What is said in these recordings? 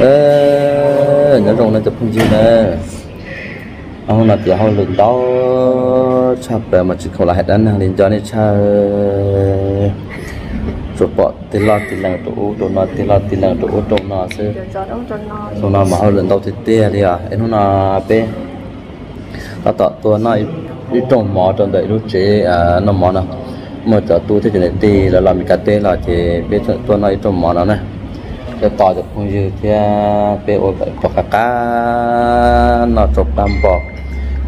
ê nhớ rồng nó chụp không gì nè. Ông là tiểu hậu lần đó chập bè mà chỉ không là hết hàng đến cho nên cha rồi bỏ tiền lo tiền làng tổ tổ nó tiền lo tiền làng tổ tổ nó sẽ tổ nó mà hậu lần đầu thì tia đi à. Em nó bé nó tạo tua nó đi trồng mỏ trong đấy lúc chế à nó mỏ nào. Mà tạo tu thế này thì là làm cái tên là thì biết tua nó đi trồng mỏ nào này cái tỏi được không dư thì bé ôi vậy có cả cá nó chụp đam bò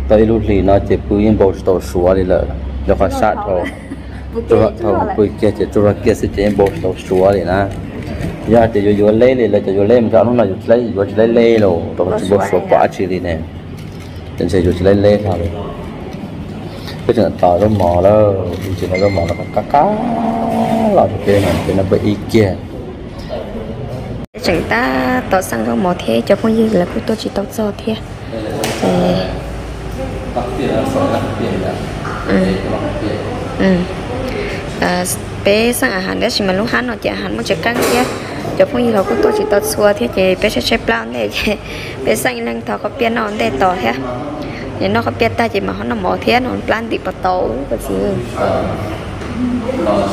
tới lúc gì nó chỉ bự yên bầu tổ số đi lợ cho phải sát thôi cho họ thầu bự kia chỉ cho kia sẽ chỉ bầu tổ số đi nè giờ chỉ vô vô lấy là chỉ vô lấy mà cho nó là vô lấy vô lấy lấy rồi tổ chỉ bầu số quá chỉ đi nè chân sẽ vô lấy lấy thôi cái chuyện tỏi nó mò đó chỉ nó mò nó cá cá là cái này cái nó bị ý kia chẳng ta tỏ sang cái mỏ thế cho phong như là cứ tôi chỉ tỏ cho thế thì ừ ừ à bé sangอาหารđấy chỉ mà lúc hắn nó chỉ hắn muốn chỉ căng thế cho phong như là cứ tôi chỉ tỏ xua thế thì bé sẽ xếp lao này thì bé sang năng thọ có biến nó để tỏ thế thì nó có biết ta chỉ mà nó mỏ thế nó plan đi bắt đầu cái gì cứ sao nó nó là thành lấy không biết ra luôn còn đó là cái gì phải tập cho nó mà chết thở chết thở chết thở theo quay lại thì phải tập cho nó mà nè thế. Mà nó mà thì nó mà nó nói có tới là nó không biết ta nó sẽ chết xong rồi chỉ dùng hóa trà rồi chỉ không chi rồi chỉ có làm ăn được cái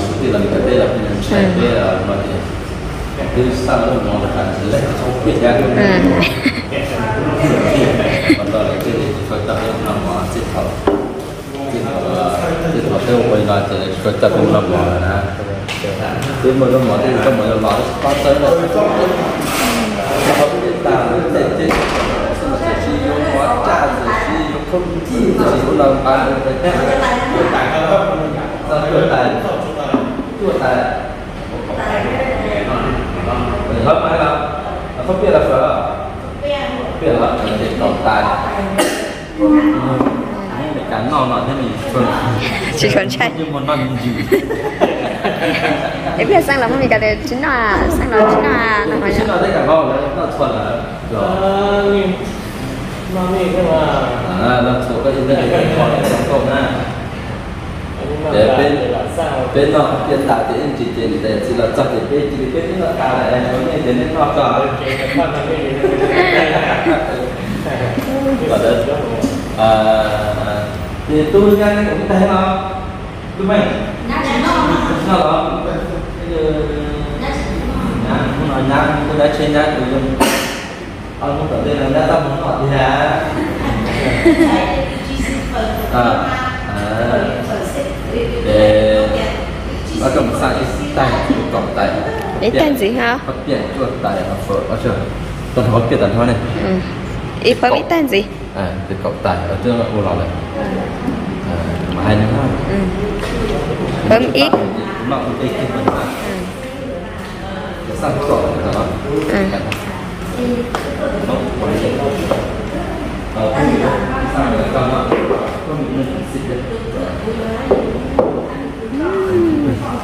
cái tài không sao cái tài cái tài hết mấy lần không biết là phở biết là thì tổng tài để cắn nọ nọ thế mình phở chỉ còn chạy nhưng mà nó gì em biết sang là không bị cả đề chính là sang là chính là nó hỏi chứ nó thấy cả ngon là nó thuần là rồi nó đi cái mà à là số cái gì đấy còn cái cộng na để bên bên nó hiện tại thì anh chỉ tiền để chỉ là cho thì bên chỉ bên nó cả lại em nói như thế nên nó cho và đó à thì tôi nghe cũng thấy không đúng không sao đó không nói nhá tôi đã trên tôi dùng ông cũng tưởng đây là đã tâm muốn hỏi gì hả? À à để nó cầm sai tay cầm tay để tên gì hả? Bắt biển chuột tay nó phở ở trường tuần hóa kia tuần hóa này. Ừ. Ý phải biết tên gì? À từ cộng tay ở trên ô lò này. À mà hai nữa ừ. Bấm ít nó cũng ít cái phần mà sang cổ rồi đó ừ nó còn gì ờ sang rồi con nó có những cái xịt đấy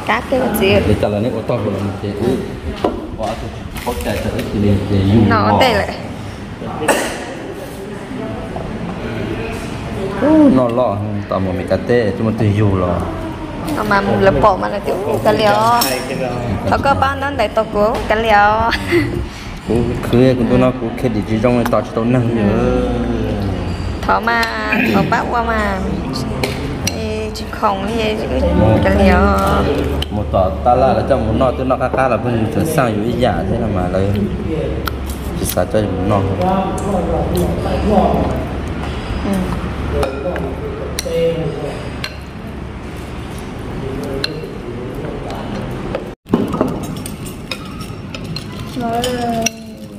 cá cái gì để cho là nếu có to của mình quá thì có chạy tới thì để để dùng nó đây lại nó lo tao mà mình cắt tê chúng mình tùy dù lo nó mà một lớp bộ mà là tiểu cái liều nó có bao nó để tổ của cái liều cú cứ cũng tôi nó cú khi đi chỉ trong này tao chỉ tao nâng nhớ. Thọ mà thọ bác qua mà Cái liều một tỏ ta là là trong một nọ tôi nó cá cá là bên thường sang อยู่ ý giả thế là mà lấy chỉ sao cho một nọ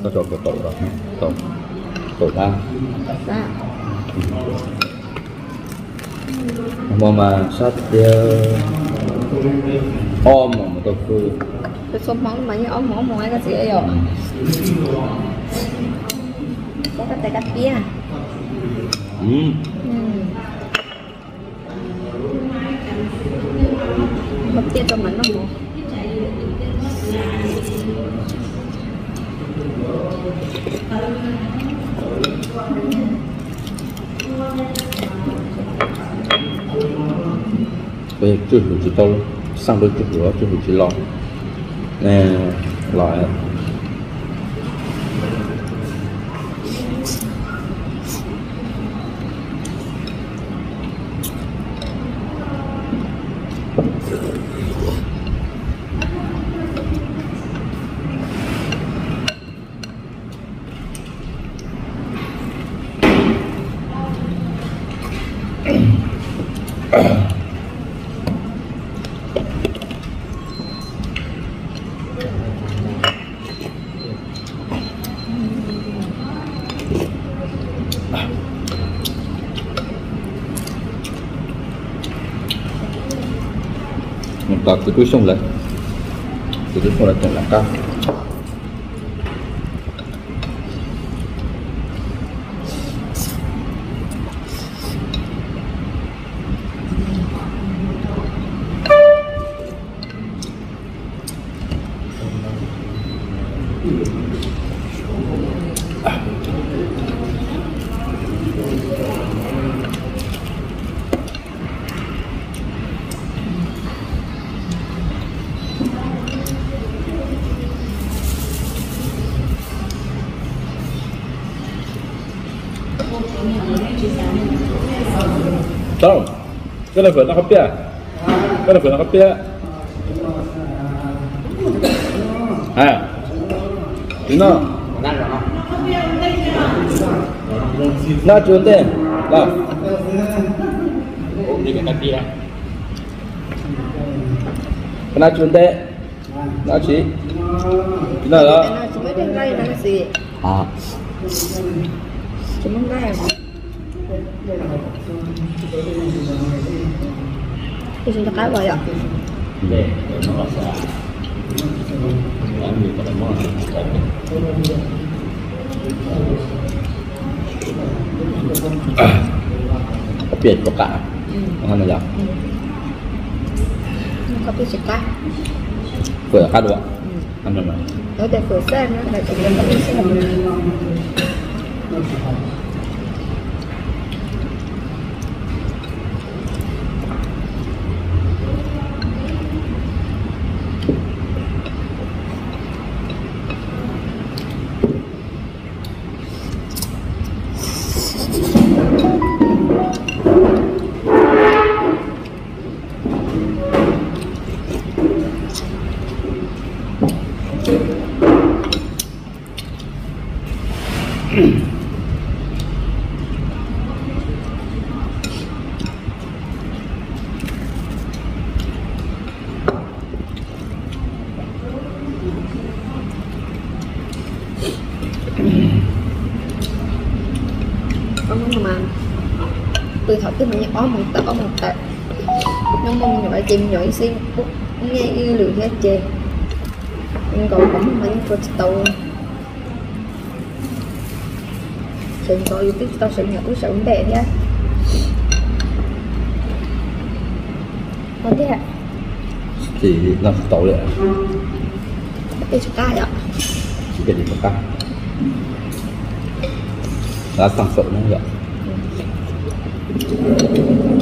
có trộn có tổ rồi. Tổ tổ ba sát tiêu om như ống món món cái gì ấy rồi có cái tay cắt bia ừ. Bắp bia cho mình nó mua bây giờ chưa hiểu chỉ tôi sang đôi chưa hiểu chưa hiểu chỉ lo nè loại và cứ túi xong lại cứ túi xong lại chẳng là cao Cái này phải nó hấp bia. Cái này phải nó hấp bia. À. Đúng không? Na chuẩn tên. Là. Na chuẩn tên. Na chỉ. Này đó. là À. chỉ muốn ray thì chúng ta cái vậy ạ Có biệt có cả. Ăn này là. có biết chỉ cái Vừa khác đúng không? Ăn này. ở đây vừa xem nó là chỉ có biết xem có thọ tới mình ó một ó một tờ nó mong nhỏ chim nhỏ xin nghe yêu lửa hết chê nhưng còn có mấy con tàu sừng có yêu thích tao sừng nhỏ sợ bẻ nhá có thế ạ Thì làm tàu lại. cái chữ ca ạ Chỉ biết đi có cả. Đã tăng sợ nó vậy. Thank you.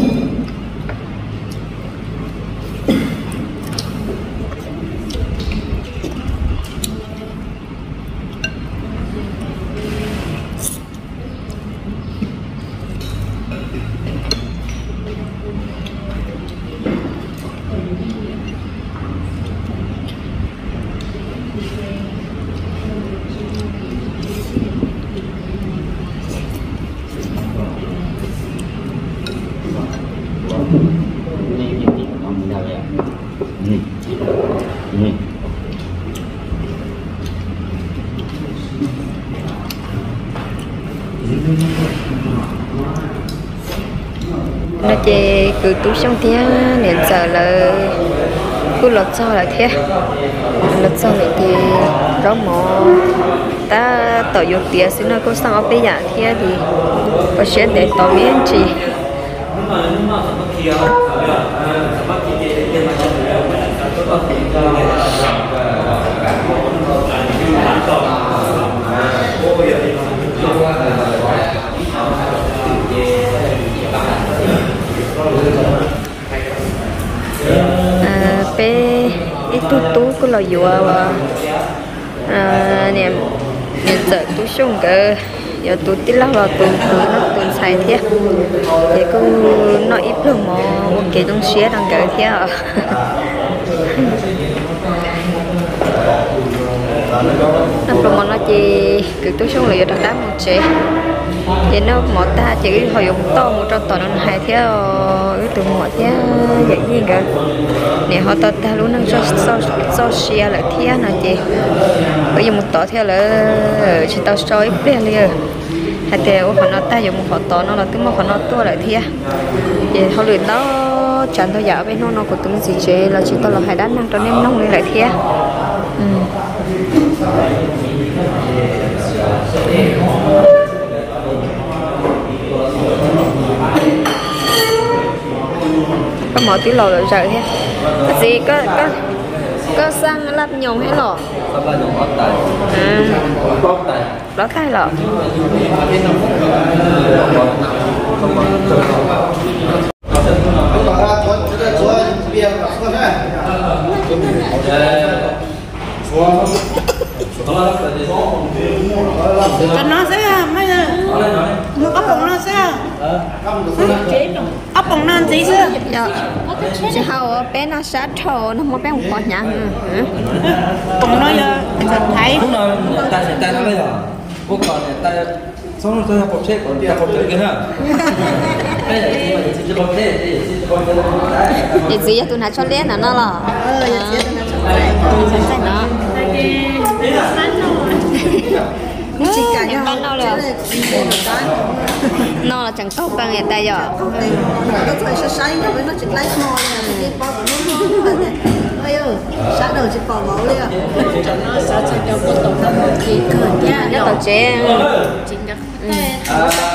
Cứ tú xong thế nên giờ là cứ lọt cho là thế lọt cho này thì rõ mò, ta tạo dục tiền xin nó có sang ở bây giờ thế thì có sẽ để tổ miễn chỉ. Tu à, nè giờ tu xong cơ. Giờ tu tí lắm vào tu tu nó tu sai thế thì cứ nói ít lắm mà ok trong xe đang cỡ thế à nó phần mà nó chỉ cứ tôi xuống lấy giờ đá một chế. Thì nó một ta chỉ hồi dụng to một trong tổ nó hai thế ờ, cái từ một thế vậy gì cả. Nè, họ ta ta luôn năng cho cho cho xe lại thế nào chị? Bây giờ một tổ theo là ờ, chỉ tao soi bên liền hai thế họ nó ta dùng một họ tổ nó là cứ một họ nó to lại thế. Thì họ luyện đó chẳng tôi giả bên nó nó của tôi gì chế là chỉ tao là hai đá năng cho nên nông lên lại thế. Ừ có mở tí lò rồi trời thế gì? Có có có xăng lắp nhồng hay lò. À. Ốc tay đó tay lò cho nó sẽ mấy ốc bông nó sẽ ốc bông nó gì sẽ dạ. Chỉ hao bé nó sát thổ nó mua bé không có nhà. Ừ. bông nó giờ thấy. Lúc nào ta sẽ tay nó bây giờ. Bố còn này ta xong rồi tôi học chết còn ta học chết kia hả thì gì tôi nói cho lên là nó là ờ chị tôi nói cho lên nó chỉ cả những con nào rồi nó là chẳng tốt bằng người ta giờ có thể sẽ sáng rồi với nó chỉ lấy mò là cái bao nó ơi ơi sáng đầu chỉ bỏ máu đi à nó sẽ sẽ đâu có tổ nó thì cửa nhà nó tao chế chính được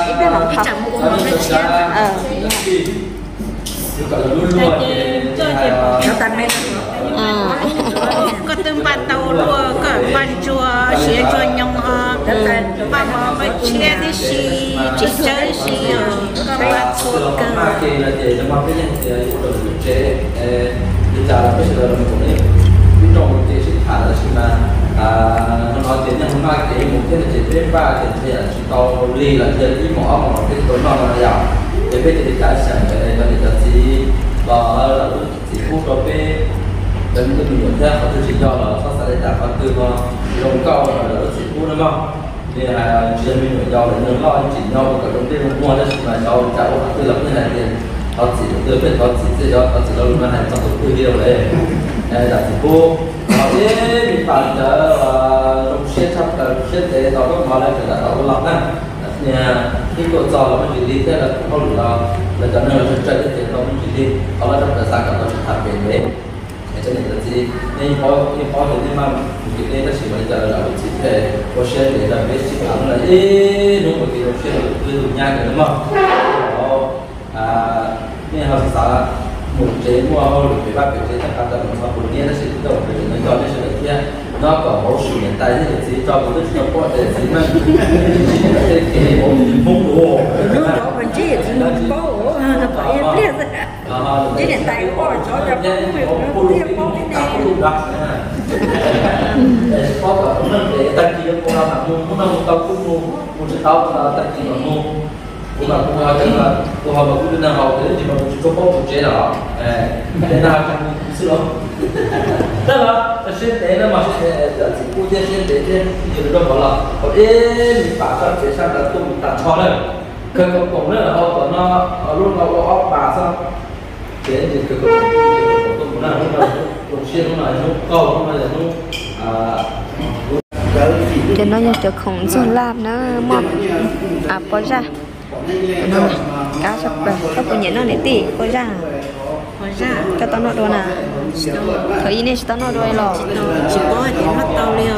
ít biết bằng học chẳng muốn nó chia ờ. Nó có từng bạn tàu lúa có bạn chùa, xía chùa nhông họ bà họ mới chia đi xí chỉ chơi xí có bạn chùa cơ. Thì cái thì được chế đi một cái là mà nó nói cái là chỉ biết ba chỉ ly là cái tối là để cái và đến cái mình theo họ chỉ do là sao sẽ đạt phát từ mà đồng cao là chỉ phút đúng không thì là chỉ mình phải do là nó lo chỉ nhau cả công ty mua đó mà cho cháu từ lập như này thì họ chỉ từ bên họ chỉ sẽ do họ chỉ đâu mà hành trong từ điều đấy. Đây là chỉ cô họ biết mình phải chờ trong xe chấp là xe để đó nó mà lại phải là đó lập nè nhà khi cô trò là mình chỉ đi, thế là không là là cho nên là chơi cái tiền không mình chỉ đi. Họ là trong thời gian cả nó đấy thành nên họ nên họ mà là có để đúng cái nhanh à nên chế mua họ được cái bác chế tất cả các mà họ cũng nó sẽ tự động để nó cho nó sẽ kia nó có một sự hiện tại thì chỉ cho một cái cho có để chỉ mà cái cái một mông đồ lúc đó mình chỉ là nó có nó phải biết cái điện tay của họ cho ra bóng việc nó tiếp bóng cái này có cả vấn đề tăng chi của nó mà mua muốn nó tao cũng mua mua chỉ tao là tăng chi mà mua cũng là cũng là cái là cũng họ mà cũng đang học thế thì mà cũng có một chế đó để nào cũng sửa đó là cái để nó mà sẽ chỉ cô chế sẽ để thế thì nó bảo là họ ế mình bảo cho chế sang là tôi mình tặng cho đấy cái cổng đấy là họ nó lúc nó có bà sao thế thì cái cái cổng tôi muốn là lúc nào lúc xuyên lúc nào lúc cầu lúc nào lúc à cho nó như được không cho làm nó mọt à có ra. Nó cá sắp bờ có của nhện nó để tỉ có ra. Có ra cho tao nó đồ nè thời này tao nó đôi lò. Chỉ có để nó tàu liều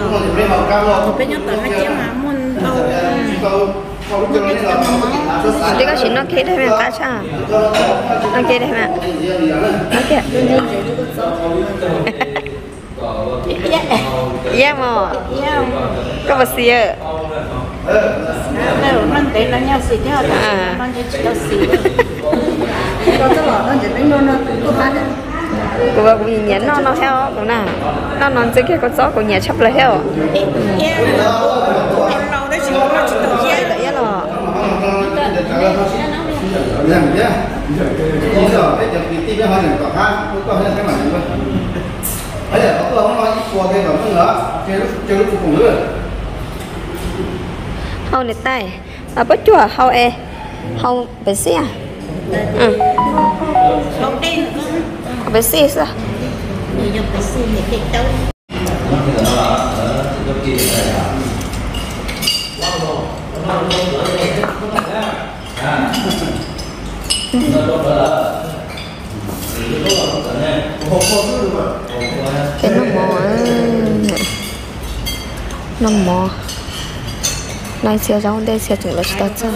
một bên nhóc tàu nó chém mà muốn tàu đi có chuyện nó kia đây mà cá cha nó kia đây mà nó kia yeah mà có bao xìa nếu nó để nó nhau xì theo À. nó chỉ xì nó là chỉ cũng phát đấy của bà cũng nhìn nó nó theo cũng nào nó nó chơi cái con chó của nhà chấp là theo em lâu đấy chỉ nó chỉ tàu yeah là yeah là rằng nhá bây giờ cái chụp cái tiếp hơn là tỏ khác tôi có cái mặt nữa bây giờ có không nói qua cái đó nữa chơi lúc chơi lúc cùng nữa hầu này tay. À bắt chùa hầu e. Hầu bé xe à? ừ. Không tin. bé xe sao thì dùng cái xì để cái tàu cái nó mò nó mò này xe rong đây xe chúng là chỉ tao chơi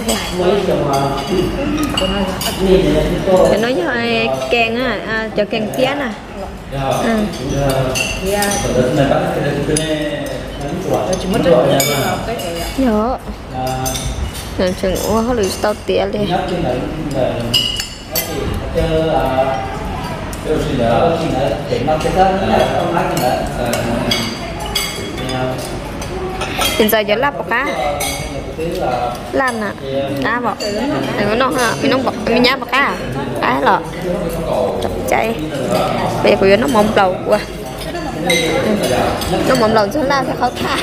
cái nói cho ai kèn á à, cho kèn tía nè ừ. Dạ. Nên chừng họ tao tía đi. Hiện giờ giờ lắp cá. Lan à. Cá bọ. Này nó ha, mình nó bọ, mình nhá bọ cá. Cá lọ. Chọc chay. Bây giờ nó mong lầu quá. Nó mong lầu cho la sẽ khó thả.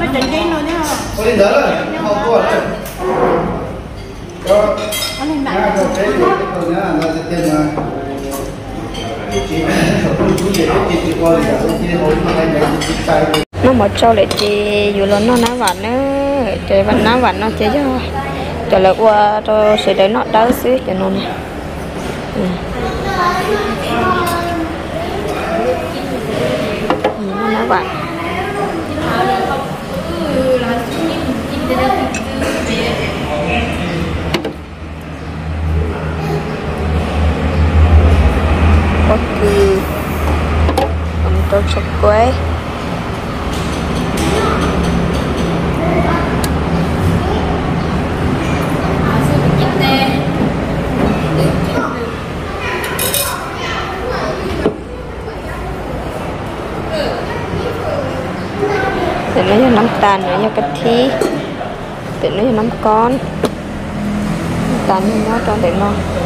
Nó trình cái nó nhá. Có lên đó rồi, không có rồi. Có. Nó lên Nhà lại. có thế thì cái con nhá, nó sẽ tiền mà. Chỉ số cũng chú ý cái chỉ coi là chỉ hồi mà hay là chỉ sai nó một trâu lại chị dù lớn nó ná vặn nữa chị vẫn ná vặn nó chị cho cho lại qua cho sẽ để nó đỡ xíu cho nó nè. Ừ. Ừ, nó ná vặn. Có cứ ông trâu sọc quế. Thì nó cho nấm tàn nữa cho cái thi thì nó cho nấm con Nấm tàn nó cho để ngon nó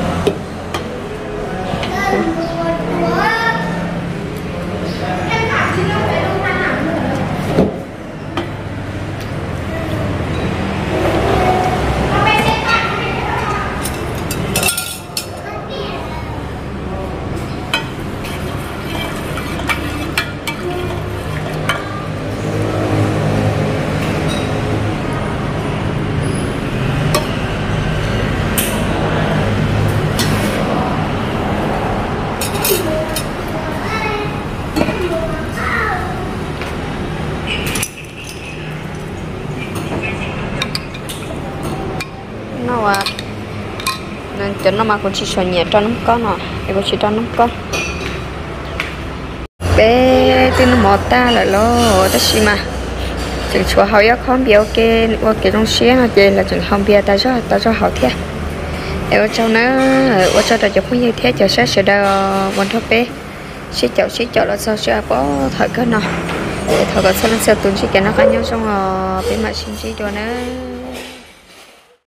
à nên cho nó mà cũng chỉ sợ nhẹ cho nó con nọ để cũng chỉ cho nó con. Bé tin nó mọt ta là lo, ta xí mà. Chừng chúa hậu yếu không biết ok ok trong xe nó chơi là chừng không biết ta cho ta cho hậu thế. Em cho nó ở cho ta cho không như thế cho sẽ sẽ đo quan thấp bé. Sẽ chậu sẽ chậu là sao sẽ có thời cơ nào thời cơ sau nó sẽ tuần sẽ cái nó cá nhau xong rồi bé mà xin chỉ cho nó